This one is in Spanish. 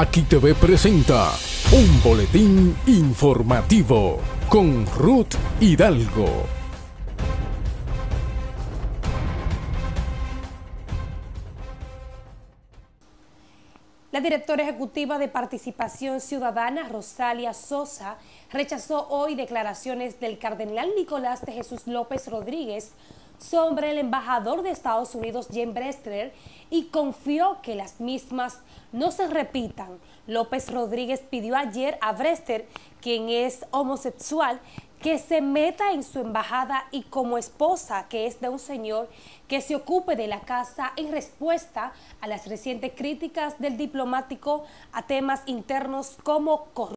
Aquí TV presenta un boletín informativo con Ruth Hidalgo. La directora ejecutiva de Participación Ciudadana, Rosalia Sosa, rechazó hoy declaraciones del cardenal Nicolás de Jesús López Rodríguez sobre el embajador de Estados Unidos, Jim Brester, y confió que las mismas no se repitan. López Rodríguez pidió ayer a Brester, quien es homosexual, que se meta en su embajada y como esposa, que es de un señor, que se ocupe de la casa en respuesta a las recientes críticas del diplomático a temas internos como corrupción.